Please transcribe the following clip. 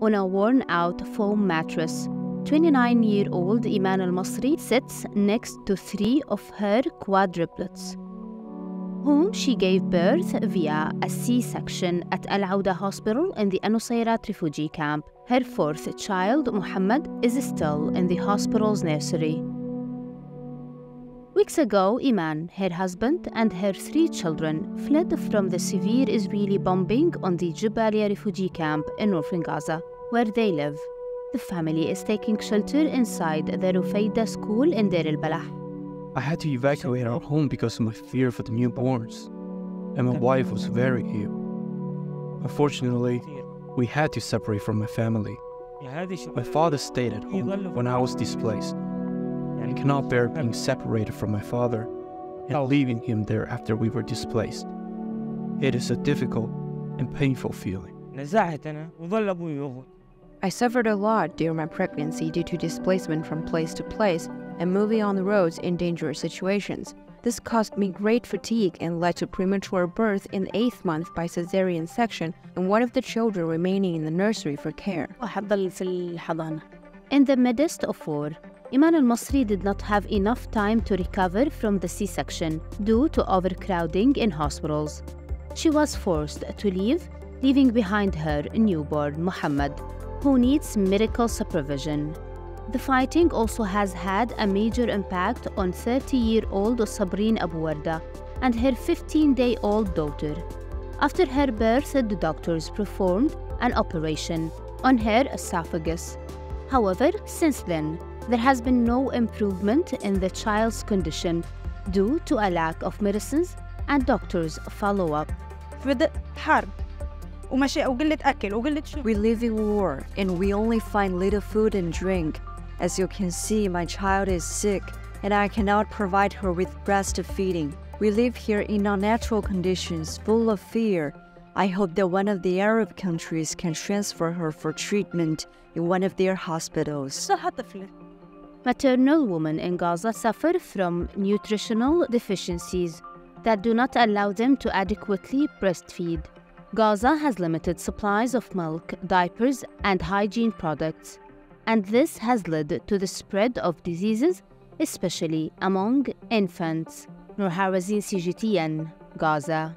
on a worn out foam mattress. 29 year old Iman al Masri sits next to three of her quadruplets, whom she gave birth via a C section at Al Auda Hospital in the Anusayrat refugee camp. Her fourth child, Muhammad, is still in the hospital's nursery. Weeks ago, Iman, her husband, and her three children fled from the severe Israeli bombing on the Jabalia refugee camp in northern Gaza, where they live. The family is taking shelter inside the Rufaida school in Deir al-Balah. I had to evacuate our home because of my fear for the newborns, and my wife was very ill. Unfortunately, we had to separate from my family. My father stayed at home when I was displaced. I cannot bear being separated from my father and leaving him there after we were displaced. It is a difficult and painful feeling. I suffered a lot during my pregnancy due to displacement from place to place and moving on the roads in dangerous situations. This caused me great fatigue and led to premature birth in the eighth month by cesarean section and one of the children remaining in the nursery for care. In the midst of war, Iman al-Masri did not have enough time to recover from the C-section due to overcrowding in hospitals. She was forced to leave, leaving behind her newborn Muhammad, who needs medical supervision. The fighting also has had a major impact on 30-year-old Sabrine Abuwarda and her 15-day-old daughter. After her birth, the doctors performed an operation on her esophagus. However, since then, there has been no improvement in the child's condition due to a lack of medicines and doctors' follow-up. For the harm ومشي وقلة أكل وقلة شرب We live in war and we only find little food and drink. As you can see, my child is sick and I cannot provide her with breastfeeding. We live here in unnatural conditions, full of fear. I hope that one of the Arab countries can transfer her for treatment in one of their hospitals. صحة طفلة Maternal women in Gaza suffer from nutritional deficiencies that do not allow them to adequately breastfeed. Gaza has limited supplies of milk, diapers, and hygiene products, and this has led to the spread of diseases, especially among infants. Noor Harazeen CGTN, Gaza.